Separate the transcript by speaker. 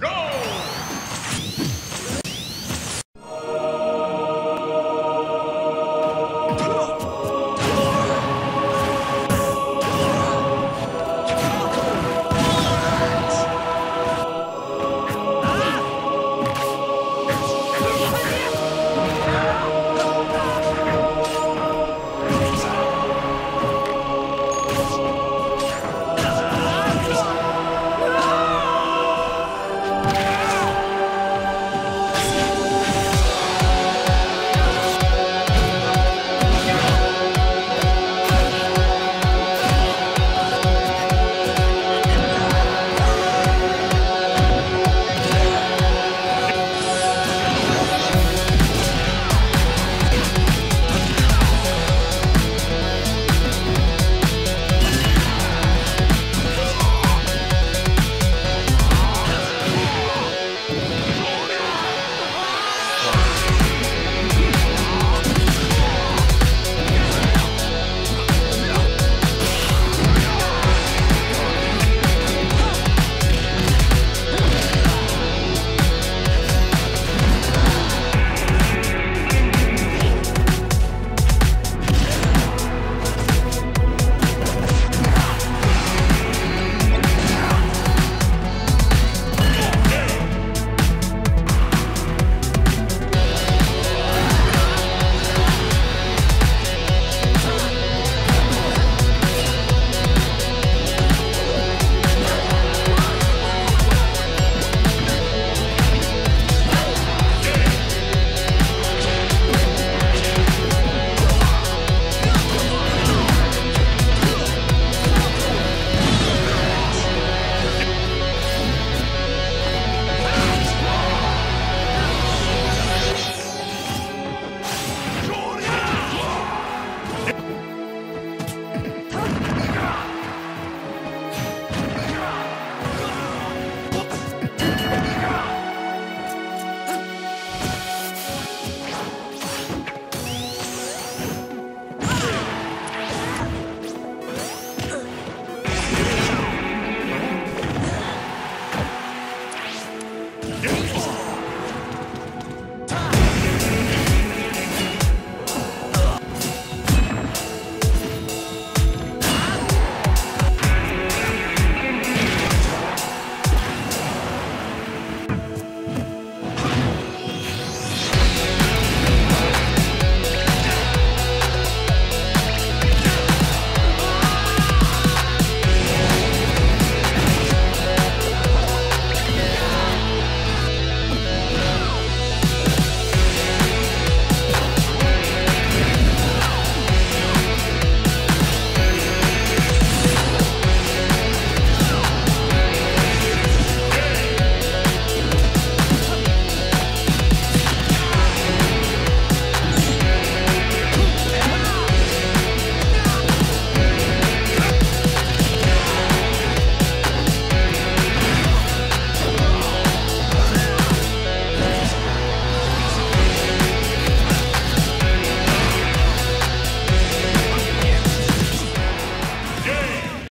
Speaker 1: Go!